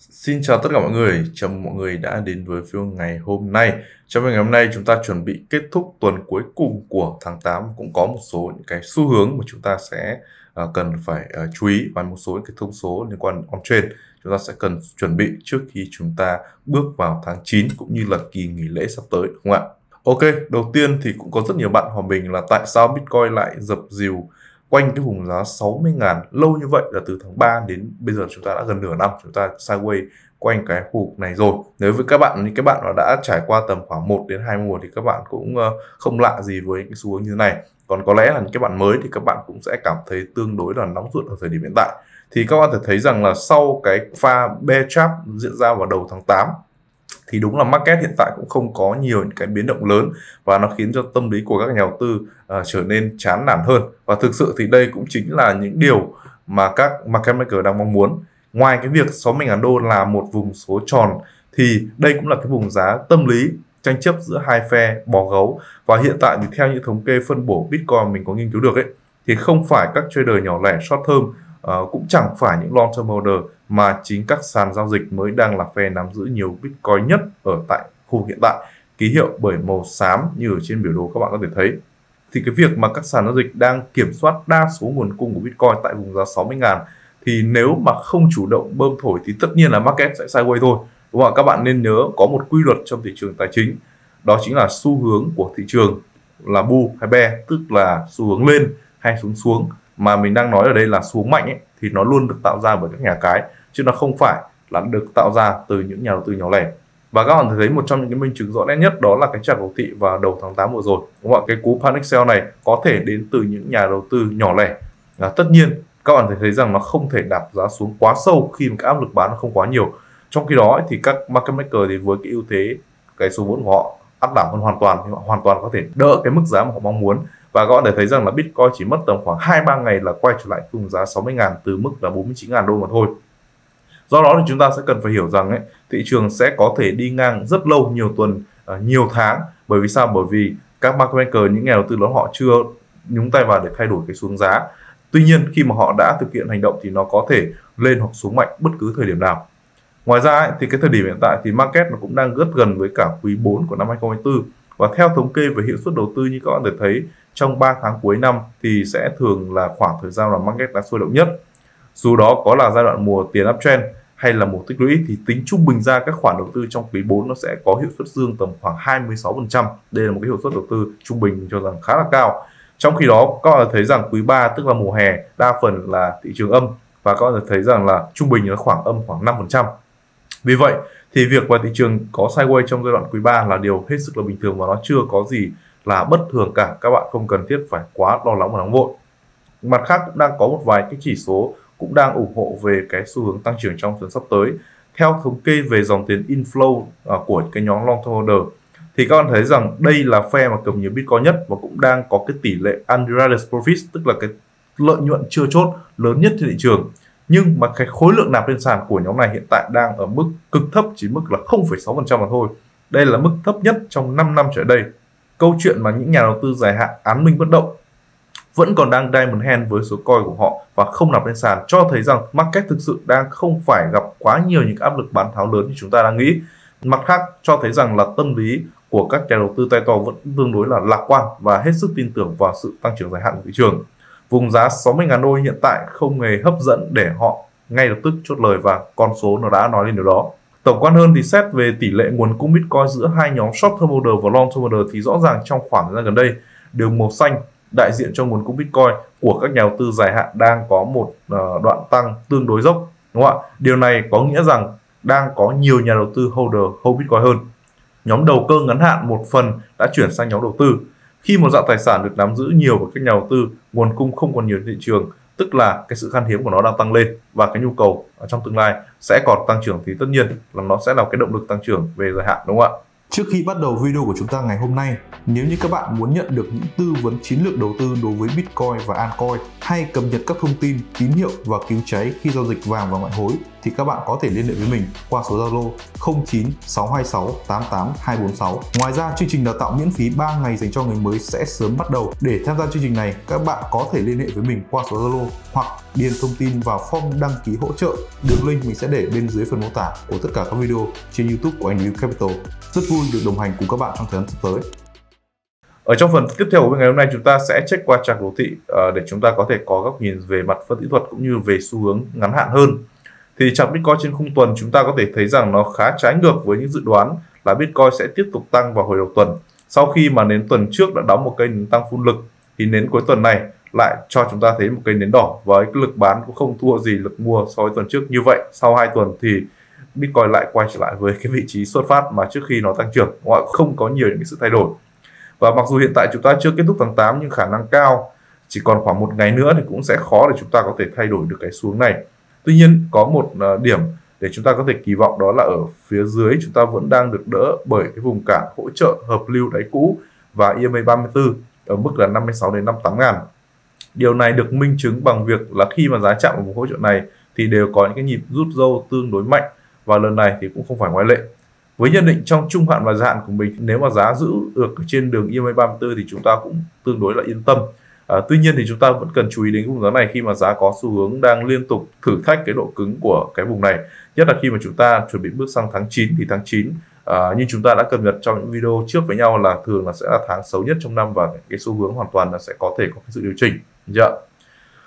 Xin chào tất cả mọi người, chào mừng mọi người đã đến với video ngày hôm nay. Trong ngày hôm nay chúng ta chuẩn bị kết thúc tuần cuối cùng của tháng 8 cũng có một số những cái xu hướng mà chúng ta sẽ uh, cần phải uh, chú ý và một số những cái thông số liên quan on trend chúng ta sẽ cần chuẩn bị trước khi chúng ta bước vào tháng 9 cũng như là kỳ nghỉ lễ sắp tới đúng không ạ? Ok, đầu tiên thì cũng có rất nhiều bạn hỏi mình là tại sao Bitcoin lại dập dìu quanh cái vùng giá 60 ngàn, lâu như vậy là từ tháng 3 đến bây giờ chúng ta đã gần nửa năm, chúng ta sideways quanh cái khu vực này rồi. Nếu với các bạn, những cái bạn mà đã trải qua tầm khoảng 1 đến 2 mùa thì các bạn cũng ờ, không lạ gì với cái xu hướng như thế này. Còn có lẽ là những cái bạn mới thì các bạn cũng sẽ cảm thấy tương đối là nóng ruột ở thời điểm hiện tại. Thì các bạn thể thấy rằng là sau cái pha bear trap diễn ra vào đầu tháng 8 thì đúng là market hiện tại cũng không có nhiều những cái biến động lớn và nó khiến cho tâm lý của các nhà đầu tư uh, trở nên chán nản hơn. Và thực sự thì đây cũng chính là những điều mà các market maker đang mong muốn. Ngoài cái việc 60.000 đô là một vùng số tròn thì đây cũng là cái vùng giá tâm lý tranh chấp giữa hai phe bò gấu. Và hiện tại thì theo những thống kê phân bổ Bitcoin mình có nghiên cứu được ấy thì không phải các trader nhỏ lẻ short term uh, cũng chẳng phải những long term holder mà chính các sàn giao dịch mới đang là phe nắm giữ nhiều Bitcoin nhất ở tại khu hiện tại. Ký hiệu bởi màu xám như ở trên biểu đồ các bạn có thể thấy. Thì cái việc mà các sàn giao dịch đang kiểm soát đa số nguồn cung của Bitcoin tại vùng giá 60 ngàn thì nếu mà không chủ động bơm thổi thì tất nhiên là market sẽ sideways thôi. Đúng không ạ? Các bạn nên nhớ có một quy luật trong thị trường tài chính. Đó chính là xu hướng của thị trường là bu hay be, tức là xu hướng lên hay xuống xuống. Mà mình đang nói ở đây là xuống mạnh ấy, thì nó luôn được tạo ra bởi các nhà cái chứ nó không phải là được tạo ra từ những nhà đầu tư nhỏ lẻ. Và các bạn thấy một trong những cái minh chứng rõ nét nhất đó là cái chart cầu thị vào đầu tháng 8 vừa rồi. Đúng không ạ? Cái cú panic sell này có thể đến từ những nhà đầu tư nhỏ lẻ. À, tất nhiên các bạn thấy rằng nó không thể đạp giá xuống quá sâu khi mà cái áp lực bán nó không quá nhiều. Trong khi đó thì các market maker thì với cái ưu thế cái số vốn của họ áp đảo hơn hoàn toàn thì họ hoàn toàn có thể đỡ cái mức giá mà họ mong muốn. Và các bạn để thấy rằng là Bitcoin chỉ mất tầm khoảng 2-3 ngày là quay trở lại cùng giá 60 ngàn từ mức là 49 ngàn đô mà thôi do đó thì chúng ta sẽ cần phải hiểu rằng ấy, thị trường sẽ có thể đi ngang rất lâu nhiều tuần à, nhiều tháng. Bởi vì sao? Bởi vì các market maker những nhà đầu tư lớn họ chưa nhúng tay vào để thay đổi cái xuống giá. Tuy nhiên khi mà họ đã thực hiện hành động thì nó có thể lên hoặc xuống mạnh bất cứ thời điểm nào. Ngoài ra ấy, thì cái thời điểm hiện tại thì market nó cũng đang rất gần với cả quý 4 của năm 2024 và theo thống kê về hiệu suất đầu tư như các bạn thể thấy trong 3 tháng cuối năm thì sẽ thường là khoảng thời gian là market đang sôi động nhất. Dù đó có là giai đoạn mùa tiền uptrend hay là một tích lũy thì tính trung bình ra các khoản đầu tư trong quý 4 nó sẽ có hiệu suất dương tầm khoảng 26%. Đây là một cái hiệu suất đầu tư trung bình cho rằng khá là cao. Trong khi đó, các bạn thấy rằng quý 3 tức là mùa hè, đa phần là thị trường âm và các bạn thấy rằng là trung bình nó khoảng âm khoảng 5%. Vì vậy thì việc mà thị trường có sideways trong giai đoạn quý 3 là điều hết sức là bình thường và nó chưa có gì là bất thường cả. Các bạn không cần thiết phải quá lo lắng và nóng vội. Mặt khác cũng đang có một vài cái chỉ số cũng đang ủng hộ về cái xu hướng tăng trưởng trong tuần sắp tới. Theo thống kê về dòng tiền inflow à, của cái nhóm long term holder thì các bạn thấy rằng đây là phe mà cầm nhiều Bitcoin nhất và cũng đang có cái tỷ lệ unrealized profits tức là cái lợi nhuận chưa chốt lớn nhất trên thị trường. Nhưng mà cái khối lượng nạp lên sàn của nhóm này hiện tại đang ở mức cực thấp chỉ mức là 0,6% mà thôi. Đây là mức thấp nhất trong 5 năm trở đây. Câu chuyện mà những nhà đầu tư dài hạn án minh bất động vẫn còn đang diamond hand với số coin của họ và không nạp lên sàn, cho thấy rằng market thực sự đang không phải gặp quá nhiều những áp lực bán tháo lớn như chúng ta đang nghĩ. Mặt khác, cho thấy rằng là tâm lý của các nhà đầu tư tay to vẫn tương đối là lạc quan và hết sức tin tưởng vào sự tăng trưởng dài hạn của thị trường. Vùng giá 60.000 đô hiện tại không hề hấp dẫn để họ ngay lập tức chốt lời và con số nó đã nói lên điều đó. Tổng quan hơn thì xét về tỷ lệ nguồn cung Bitcoin giữa hai nhóm short term order và long term order thì rõ ràng trong khoảng thời gian gần đây đường màu xanh đại diện cho nguồn cung Bitcoin của các nhà đầu tư dài hạn đang có một uh, đoạn tăng tương đối dốc đúng không ạ? Điều này có nghĩa rằng đang có nhiều nhà đầu tư holder hold Bitcoin hơn. Nhóm đầu cơ ngắn hạn một phần đã chuyển sang nhóm đầu tư. Khi một dạng tài sản được nắm giữ nhiều bởi các nhà đầu tư, nguồn cung không còn nhiều thị trường, tức là cái sự khan hiếm của nó đang tăng lên và cái nhu cầu ở trong tương lai sẽ còn tăng trưởng thì tất nhiên là nó sẽ là cái động lực tăng trưởng về dài hạn đúng không ạ? Trước khi bắt đầu video của chúng ta ngày hôm nay, nếu như các bạn muốn nhận được những tư vấn chiến lược đầu tư đối với Bitcoin và Altcoin hay cập nhật các thông tin, tín hiệu và cứu cháy khi giao dịch vàng và ngoại hối, thì các bạn có thể liên hệ với mình qua số Zalo 09 626 88 246. Ngoài ra chương trình đào tạo miễn phí 3 ngày dành cho người mới sẽ sớm bắt đầu. Để tham gia chương trình này, các bạn có thể liên hệ với mình qua số Zalo hoặc điền thông tin vào form đăng ký hỗ trợ. Đường link mình sẽ để bên dưới phần mô tả của tất cả các video trên YouTube của anh New Capital. Rất vui được đồng hành cùng các bạn trong thời gian sắp tới. Ở trong phần tiếp theo của ngày hôm nay chúng ta sẽ check qua chart đồ thị ờ, để chúng ta có thể có góc nhìn về mặt phân tích thuật cũng như về xu hướng ngắn hạn hơn. Thì chart Bitcoin trên khung tuần chúng ta có thể thấy rằng nó khá trái ngược với những dự đoán là Bitcoin sẽ tiếp tục tăng vào hồi đầu tuần. Sau khi mà nến tuần trước đã đóng một cây tăng phun lực thì nến cuối tuần này lại cho chúng ta thấy một cây nến đỏ với cái lực bán cũng không thua gì lực mua so với tuần trước như vậy. Sau 2 tuần thì Bitcoin lại quay trở lại với cái vị trí xuất phát mà trước khi nó tăng trưởng, ngoại không có nhiều những sự thay đổi và mặc dù hiện tại chúng ta chưa kết thúc tháng 8 nhưng khả năng cao chỉ còn khoảng một ngày nữa thì cũng sẽ khó để chúng ta có thể thay đổi được cái xuống này tuy nhiên, có một ờ, điểm để chúng ta có thể kỳ vọng đó là ở phía dưới chúng ta vẫn đang được đỡ bởi cái vùng cản hỗ trợ hợp lưu đáy cũ và EMA 34 ở mức là 56 đến 58 ngàn. Điều này được minh chứng bằng việc là khi mà giá chạm vào vùng hỗ trợ này thì đều có những cái nhịp rút dâu tương đối mạnh và lần này thì cũng không phải ngoại lệ. Với nhận định trong trung hạn và dài hạn của mình, nếu mà giá giữ được trên đường EMA 34 thì chúng ta cũng tương đối là yên tâm. À, tuy nhiên thì chúng ta vẫn cần chú ý đến vùng giá này khi mà giá có xu hướng đang liên tục thử thách cái độ cứng của cái vùng này. Nhất là khi mà chúng ta chuẩn bị bước sang tháng 9 thì tháng 9 à, như chúng ta đã cập nhật trong những video trước với nhau là thường là sẽ là tháng xấu nhất trong năm và cái xu hướng hoàn toàn là sẽ có thể có cái sự điều chỉnh. Yeah.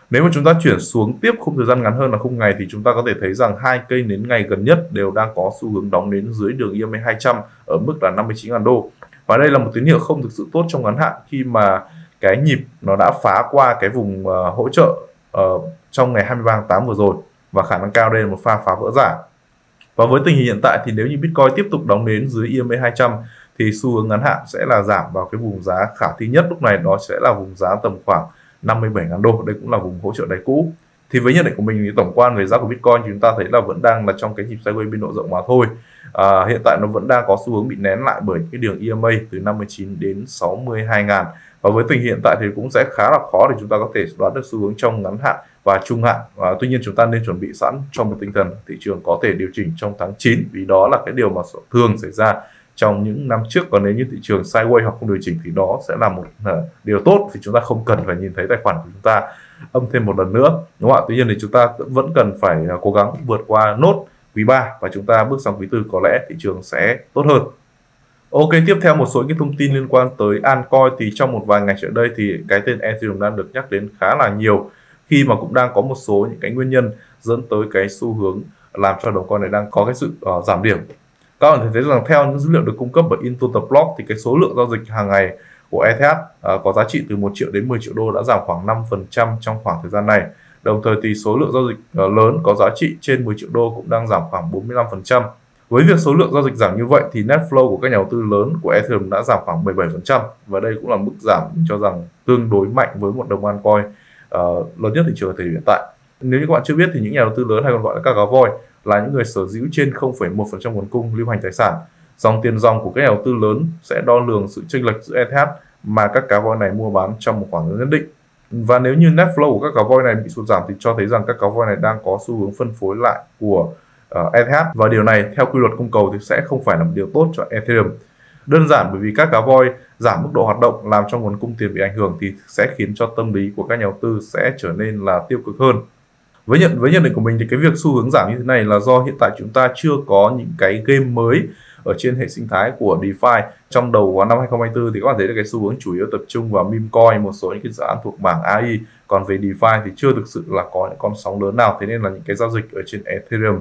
Nếu mà chúng ta chuyển xuống tiếp khung thời gian ngắn hơn là khung ngày thì chúng ta có thể thấy rằng hai cây nến ngày gần nhất đều đang có xu hướng đóng đến dưới đường EMA 200 ở mức là 59.000 đô. Và đây là một tín hiệu không thực sự tốt trong ngắn hạn khi mà cái nhịp nó đã phá qua cái vùng uh, hỗ trợ uh, trong ngày 23 tháng 8 vừa rồi và khả năng cao đây là một pha phá vỡ giả. Và với tình hình hiện tại thì nếu như Bitcoin tiếp tục đóng đến dưới EMA 200 thì xu hướng ngắn hạn sẽ là giảm vào cái vùng giá khả thi nhất. Lúc này đó sẽ là vùng giá tầm khoảng 57.000 đô. Đây cũng là vùng hỗ trợ đáy cũ. Thì với nhận định của mình thì tổng quan về giá của Bitcoin chúng ta thấy là vẫn đang là trong cái nhịp sideways biên độ rộng mà thôi. À, hiện tại nó vẫn đang có xu hướng bị nén lại bởi cái đường EMA từ 59 đến 62 ngàn và với tình hiện tại thì cũng sẽ khá là khó để chúng ta có thể đoán được xu hướng trong ngắn hạn và trung hạn. Và tuy nhiên chúng ta nên chuẩn bị sẵn trong một tinh thần thị trường có thể điều chỉnh trong tháng 9 vì đó là cái điều mà thường xảy ra trong những năm trước. Còn nếu như thị trường sideways hoặc không điều chỉnh thì đó sẽ là một uh, điều tốt thì chúng ta không cần phải nhìn thấy tài khoản của chúng ta âm thêm một lần nữa đúng không ạ? Tuy nhiên thì chúng ta vẫn cần phải uh, cố gắng vượt qua nốt quý 3 và chúng ta bước sang quý tư. Có lẽ thị trường sẽ tốt hơn. Ok, tiếp theo một số những thông tin liên quan tới Ancoin thì trong một vài ngày trở đây thì cái tên Ethereum đang được nhắc đến khá là nhiều khi mà cũng đang có một số những cái nguyên nhân dẫn tới cái xu hướng làm cho đồng coin này đang có cái sự uh, giảm điểm các bạn thấy rằng theo những dữ liệu được cung cấp bởi Block thì cái số lượng giao dịch hàng ngày của ETH uh, ờ, có giá trị từ 1 triệu đến 10 triệu đô đã giảm khoảng 5% trong khoảng thời gian này. Đồng thời thì số lượng giao dịch uh, lớn có giá trị trên 10 triệu đô cũng đang giảm khoảng 45%. Với việc số lượng giao dịch giảm như vậy thì net flow của các nhà đầu tư lớn của Ethereum đã giảm khoảng 17% và đây cũng là mức giảm cho rằng tương đối mạnh với một đồng altcoin uh, lớn nhất thị trường ở thời điểm hiện tại. Nếu như các bạn chưa biết thì những nhà đầu tư lớn hay còn gọi là các cá voi là những người sở hữu trên 0,1% nguồn cung lưu hành tài sản. Dòng tiền dòng của các nhà đầu tư lớn sẽ đo lường sự chênh lệch giữa ETH mà các cá voi này mua bán trong một khoảng thời gian nhất định. Và nếu như net flow của các cá voi này bị sụt giảm thì cho thấy rằng các cá voi này đang có xu hướng phân phối lại của Ờ, uh, ETH và điều này theo quy luật cung cầu thì sẽ không phải là một điều tốt cho Ethereum. Đơn giản bởi vì các cá voi giảm mức độ hoạt động làm cho nguồn cung tiền bị ảnh hưởng thì sẽ khiến cho tâm lý của các nhà đầu tư sẽ trở nên là tiêu cực hơn. Với nhận với nhận định của mình thì cái việc xu hướng giảm như thế này là do hiện tại chúng ta chưa có những cái game mới ở trên hệ sinh thái của DeFi. Trong đầu năm 2024 thì các bạn thấy là cái xu hướng chủ yếu tập trung vào meme coin một số những cái dự án thuộc mảng AI còn về DeFi thì chưa thực sự là có những con sóng lớn nào. Thế nên là những cái giao dịch ở trên Ethereum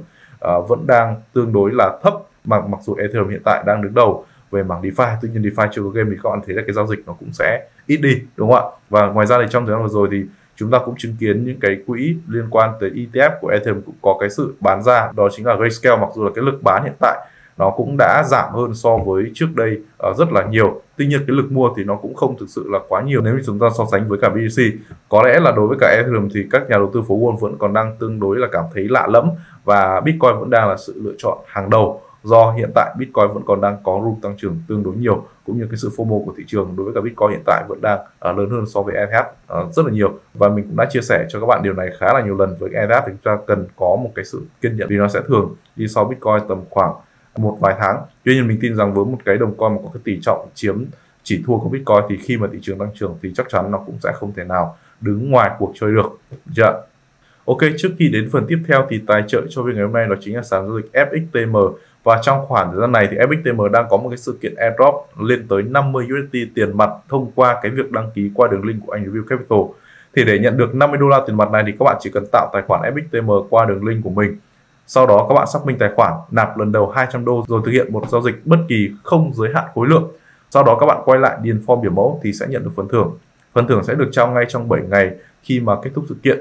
uh, vẫn đang tương đối là thấp mặc mặc dù Ethereum hiện tại đang đứng đầu về mảng DeFi tuy nhiên DeFi chưa có game thì các bạn thấy là cái giao dịch nó cũng sẽ ít đi đúng không ạ? Và ngoài ra thì trong thời gian vừa rồi thì chúng ta cũng chứng kiến những cái quỹ liên quan tới ETF của Ethereum cũng có cái sự bán ra đó chính là Grayscale. Mặc dù là cái lực bán hiện tại nó cũng đã giảm hơn so với trước đây uh, rất là nhiều. Tuy nhiên cái lực mua thì nó cũng không thực sự là quá nhiều. Nếu như chúng ta so sánh với cả BTC có lẽ là đối với cả Ethereum thì các nhà đầu tư phố Wall vẫn còn đang tương đối là cảm thấy lạ lẫm và Bitcoin vẫn đang là sự lựa chọn hàng đầu do hiện tại Bitcoin vẫn còn đang có room tăng trưởng tương đối nhiều cũng như cái sự FOMO của thị trường đối với cả Bitcoin hiện tại vẫn đang uh, lớn hơn so với ETH uh, à, rất là nhiều. Và mình cũng đã chia sẻ cho các bạn điều này khá là nhiều lần với ETH thì chúng ta cần có một cái sự kiên nhẫn vì nó sẽ thường đi sau Bitcoin tầm khoảng một vài tháng. Tuy nhiên mình tin rằng với một cái đồng coin mà có cái tỷ trọng chiếm chỉ thua của Bitcoin thì khi mà thị trường tăng trưởng thì chắc chắn nó cũng sẽ không thể nào đứng ngoài cuộc chơi được. Chưa Ok, trước khi đến phần tiếp theo thì tài trợ cho việc ngày hôm nay đó chính là sàn giao dịch FXTM và trong khoảng thời gian này thì FXTM đang có một cái sự kiện airdrop lên tới 50 USD tiền mặt thông qua cái việc đăng ký qua đường link của anh Review Capital. Thì để nhận được 50 đô la tiền mặt này thì các bạn chỉ cần tạo tài khoản FXTM qua đường link của mình. Sau đó các bạn xác minh tài khoản, nạp lần đầu 200 đô rồi thực hiện một giao dịch bất kỳ không giới hạn khối lượng. Sau đó các bạn quay lại điền form biểu mẫu thì sẽ nhận được phần thưởng. Phần thưởng sẽ được trao ngay trong 7 ngày khi mà kết thúc sự kiện.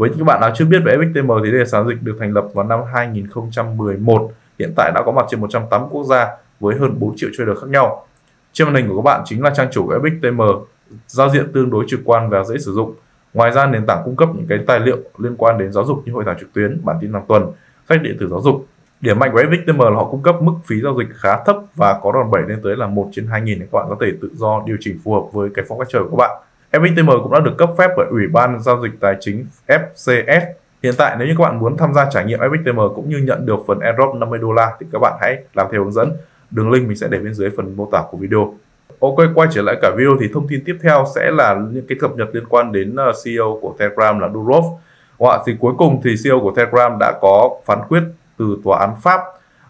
Với những bạn nào chưa biết về FXTM thì đây là sàn dịch được thành lập vào năm 2011, hiện tại đã có mặt trên 180 quốc gia với hơn 4 triệu trader khác nhau. Trên màn hình của các bạn chính là trang chủ của FXTM, giao diện tương đối trực quan và dễ sử dụng. Ngoài ra nền tảng cung cấp những cái tài liệu liên quan đến giáo dục như hội thảo trực tuyến, bản tin hàng tuần, sách điện tử giáo dục. Điểm mạnh của FXTM là họ cung cấp mức phí giao dịch khá thấp và có đòn bẩy lên tới là 1 trên 2000 để các bạn có thể tự do điều chỉnh phù hợp với cái phong cách chơi của các bạn. FXTM cũng đã được cấp phép bởi Ủy ban Giao dịch Tài chính FCS. Hiện tại nếu như các bạn muốn tham gia trải nghiệm FXTM cũng như nhận được phần airdrop 50 đô la thì các bạn hãy làm theo hướng dẫn. Đường link mình sẽ để bên dưới phần mô tả của video. Ok, quay trở lại cả video thì thông tin tiếp theo sẽ là những cái cập nhật liên quan đến ờ, CEO của Telegram là Durov. Hoặc thì cuối cùng thì CEO của Telegram đã có phán quyết từ tòa án Pháp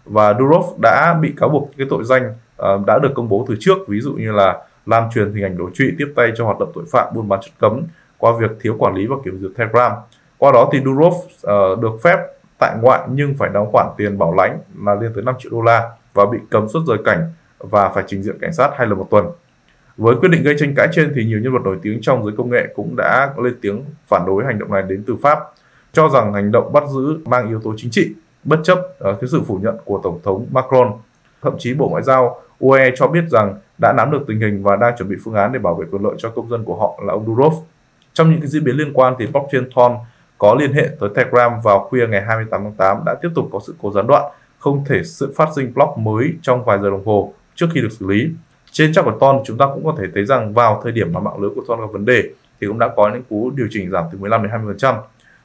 và Durov đã bị cáo buộc cái tội danh uh, đã được công bố từ trước ví dụ như là lan truyền hình ảnh đối trụy tiếp tay cho hoạt động tội phạm buôn bán chất cấm qua việc thiếu quản lý và kiểm duyệt Telegram. Qua đó thì Durov uh, ờ, được phép tại ngoại nhưng phải đóng khoản tiền bảo lãnh là lên tới 5 triệu đô la và bị cấm xuất rời cảnh và phải trình diện cảnh sát hai lần một tuần. Với quyết định gây tranh cãi trên thì nhiều nhân vật nổi tiếng trong giới công nghệ cũng đã lên tiếng phản đối hành động này đến từ Pháp, cho rằng hành động bắt giữ mang yếu tố chính trị, bất chấp uh, cái sự phủ nhận của Tổng thống Macron. Thậm chí Bộ Ngoại giao UE cho biết rằng đã nắm được tình hình và đang chuẩn bị phương án để bảo vệ quyền lợi cho công dân của họ là ông Durov. Trong những cái diễn biến liên quan thì blockchain Thon có liên hệ tới Telegram vào khuya ngày 28 tháng 8 đã tiếp tục có sự cố gián đoạn, không thể sự phát sinh block mới trong vài giờ đồng hồ trước khi được xử lý. Trên trang của Thon chúng ta cũng có thể thấy rằng vào thời điểm mà mạng lưới của Thon gặp vấn đề thì cũng đã có những cú điều chỉnh giảm từ 15 đến 20%.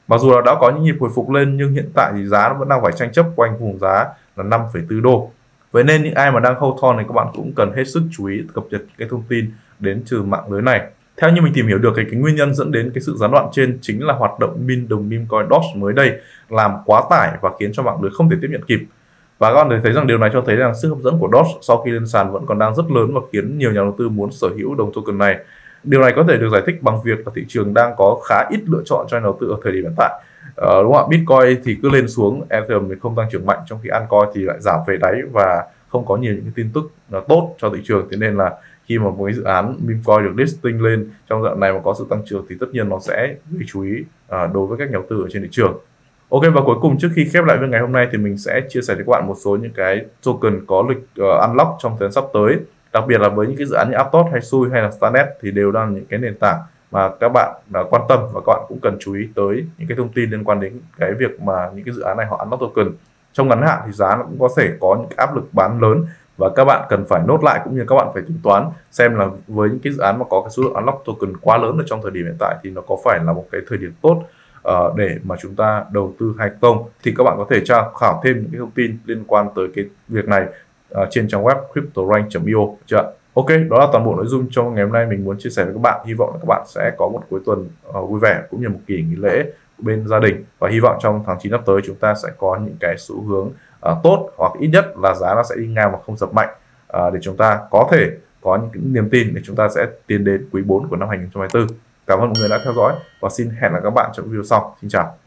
Mặc dù là đã có những nhịp hồi phục lên nhưng hiện tại thì giá nó vẫn đang phải tranh chấp quanh vùng giá là 5,4 đô. Vậy nên những ai mà đang hold thon này các bạn cũng cần hết sức chú ý cập nhật cái thông tin đến từ mạng lưới này. Theo như mình tìm hiểu được thì cái nguyên nhân dẫn đến cái sự gián đoạn trên chính là hoạt động min đồng meme coin Doge mới đây làm quá tải và khiến cho mạng lưới không thể tiếp nhận kịp. Và các bạn thấy rằng điều này cho thấy rằng sức hấp dẫn của Doge sau khi lên sàn vẫn còn đang rất lớn và khiến nhiều nhà đầu tư muốn sở hữu đồng token này. Điều này có thể được giải thích bằng việc là thị trường đang có khá ít lựa chọn cho nhà đầu tư ở thời điểm hiện tại. Uh, đúng không ạ? Bitcoin thì cứ lên xuống, Ethereum thì không tăng trưởng mạnh trong khi altcoin thì lại giảm về đáy và không có nhiều những cái tin tức là tốt cho thị trường. Thế nên là khi mà một cái dự án Mimcoin được listing lên trong dạng này mà có sự tăng trưởng thì tất nhiên nó sẽ gây chú ý ờ, đối với các nhà đầu tư ở trên thị trường. Ok và cuối cùng trước khi khép lại với ngày hôm nay thì mình sẽ chia sẻ với các bạn một số những cái token có lịch uh, unlock trong thời gian sắp tới. Đặc biệt là với những cái dự án như Aptos hay Sui hay là Starnet thì đều đang những cái nền tảng mà các bạn uh, quan tâm và các bạn cũng cần chú ý tới những cái thông tin liên quan đến cái việc mà những cái dự án này họ unlock token. Trong ngắn hạn thì giá nó cũng có thể có những áp lực bán lớn và các bạn cần phải nốt lại cũng như các bạn phải tính toán xem là với những cái dự án mà có cái số lượng unlock token quá lớn ở trong thời điểm hiện tại thì nó có phải là một cái thời điểm tốt uh, để mà chúng ta đầu tư hay không. Thì các bạn có thể tra khảo thêm những cái thông tin liên quan tới cái việc này uh, trên trang web cryptorank.io chưa Ok, đó là toàn bộ nội dung trong ngày hôm nay mình muốn chia sẻ với các bạn. Hy vọng là các bạn sẽ có một cuối tuần uh, vui vẻ cũng như một kỳ nghỉ lễ bên gia đình và hy vọng trong tháng 9 sắp tới chúng ta sẽ có những cái xu hướng uh, tốt hoặc ít nhất là giá nó sẽ đi ngang và không dập mạnh uh, để chúng ta có thể có những cái niềm tin để chúng ta sẽ tiến đến quý 4 của năm 2024. Cảm ơn mọi người đã theo dõi và xin hẹn gặp các bạn trong video sau. Xin chào.